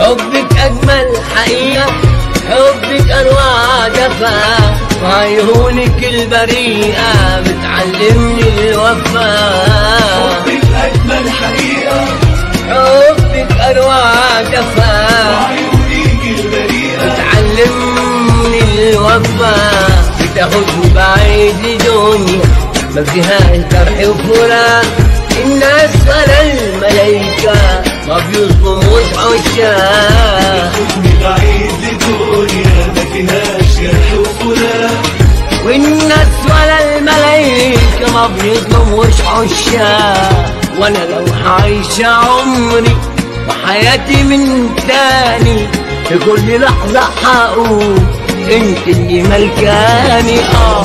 حبك أجمل حقيقة حبك أنواع جفا. وعيونك البريئة بتعلمني الوفاء حبك أجمل حقيقة. حبك أنواع جفا. وعيونيك البريئة. تعلمني الوفاء بتاخدني بعيد لدنيا ما فيها الجرح وفراق الناس ولا الملايكة ما بيظلموش عشاق بعيد لدنيا ما فيهاش جرح وفراق والناس ولا الملايكة ما بيظلموش عشاق وأنا لو عايش عمري وحياتي من تاني في كل لحظة حقول انت اللي ملكاني آه